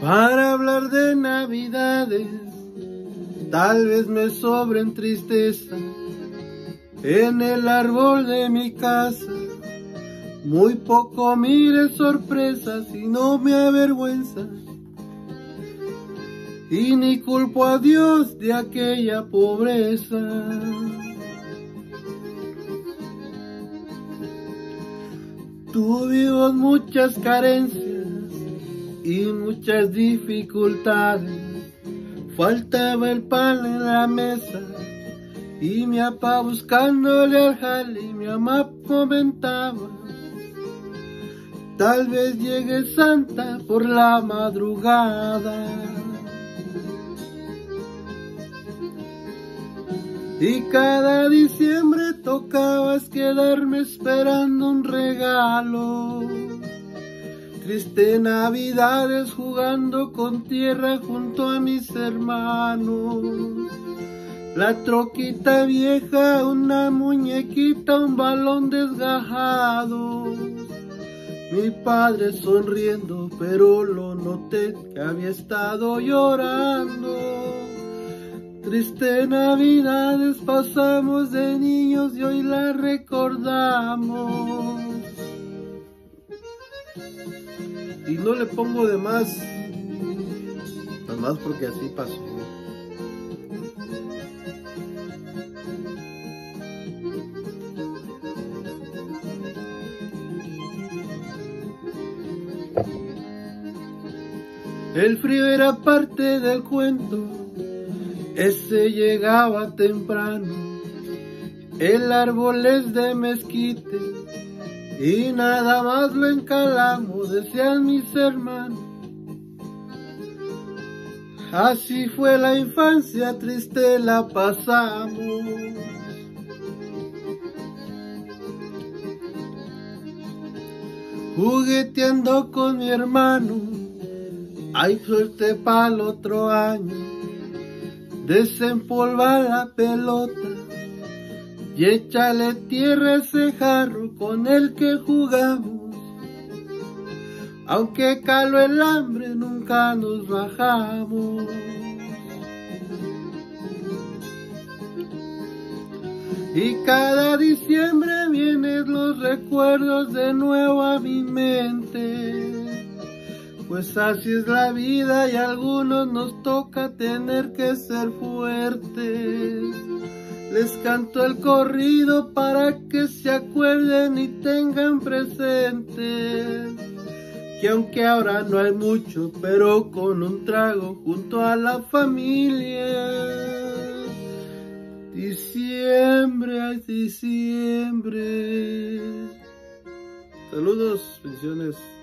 Para hablar de navidades, tal vez me sobren tristeza en el árbol de mi casa. Muy poco mire sorpresas y no me avergüenza. Y ni culpo a Dios de aquella pobreza. Tuvimos muchas carencias y muchas dificultades. Faltaba el pan en la mesa y mi papá buscándole al jale y mi mamá comentaba. Tal vez llegue Santa por la madrugada. Y cada diciembre tocaba quedarme esperando un regalo. Triste navidades jugando con tierra junto a mis hermanos. La troquita vieja, una muñequita, un balón desgajado. Mi padre sonriendo, pero lo noté que había estado llorando. Triste navidades pasamos de niños y hoy la recordamos y no le pongo de más, nada más porque así pasó. El frío era parte del cuento, ese llegaba temprano, el árbol es de mezquite, y nada más lo encalamos, decían mis hermanos. Así fue la infancia, triste la pasamos. Jugueteando con mi hermano, hay suerte para el otro año. Desempolva la pelota y échale tierra ese jarro con el que jugamos. Aunque calo el hambre, nunca nos bajamos. Y cada diciembre vienen los recuerdos de nuevo a mi mente. Pues así es la vida y a algunos nos toca tener que ser fuertes les canto el corrido para que se acuerden y tengan presente que aunque ahora no hay mucho, pero con un trago junto a la familia, diciembre, ay diciembre. Saludos, bendiciones.